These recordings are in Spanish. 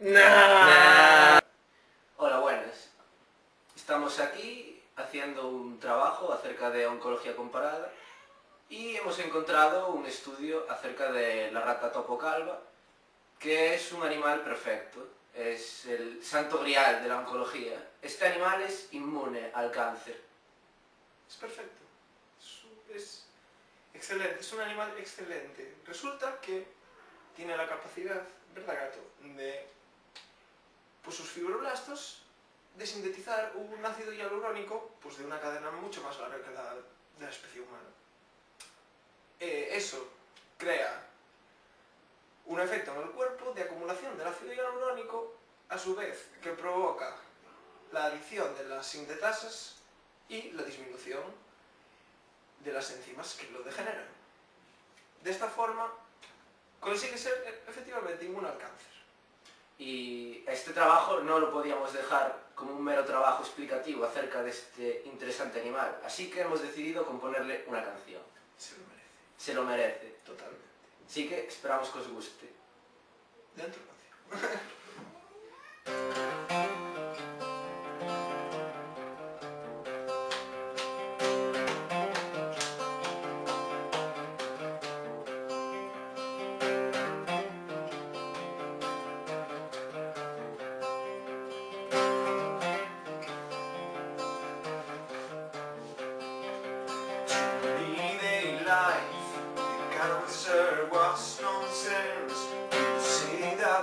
Hola, buenas. Estamos aquí haciendo un trabajo acerca de oncología comparada y hemos encontrado un estudio acerca de la rata topocalva, que es un animal perfecto, es el santo grial de la oncología. Este animal es inmune al cáncer. Es perfecto. Es, es excelente, es un animal excelente. Resulta que tiene la capacidad, ¿verdad gato?, de pues, sus fibroblastos de sintetizar un ácido hialurónico pues, de una cadena mucho más larga que la de la especie humana. Eh, eso crea un efecto en el cuerpo de acumulación del ácido hialurónico, a su vez que provoca la adición de las sintetasas y la disminución de las enzimas que lo degeneran. De esta forma, consigue ser efectivamente. Y este trabajo no lo podíamos dejar como un mero trabajo explicativo acerca de este interesante animal, así que hemos decidido componerle una canción. Se lo merece. Se lo merece. Totalmente. Así que esperamos que os guste. Dentro canción. life You can't reserve what's nonsense You see that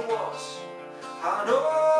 was. I know.